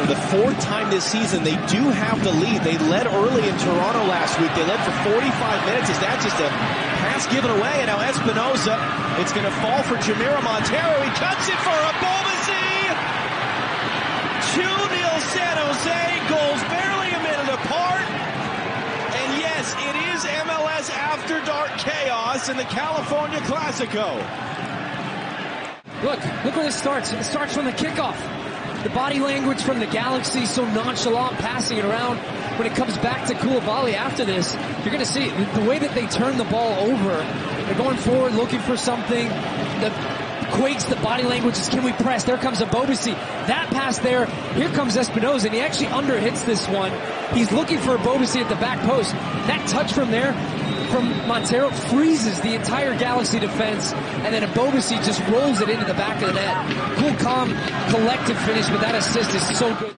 For the fourth time this season, they do have the lead. They led early in Toronto last week. They led for 45 minutes. Is that just a pass given away? And now Espinoza, it's going to fall for Jamiro Monteiro. He cuts it for Ebobisse. 2-0 San Jose. Goals barely a minute apart. And yes, it is MLS After Dark chaos in the California Clasico. Look, look where this starts. It starts from the kickoff. The body language from the Galaxy so nonchalant, passing it around. When it comes back to Koulibaly after this, you're going to see the way that they turn the ball over. They're going forward, looking for something. The Quakes, the body language is, can we press? There comes Ebobisse. That pass there, here comes Espinoza and he actually underhits this one. He's looking for Ebobisse at the back post. That touch from there, from Monteiro freezes the entire Galaxy defense, and then Ebobisse just rolls it into the back of the net. Cool, calm, collective finish, but that assist is so good.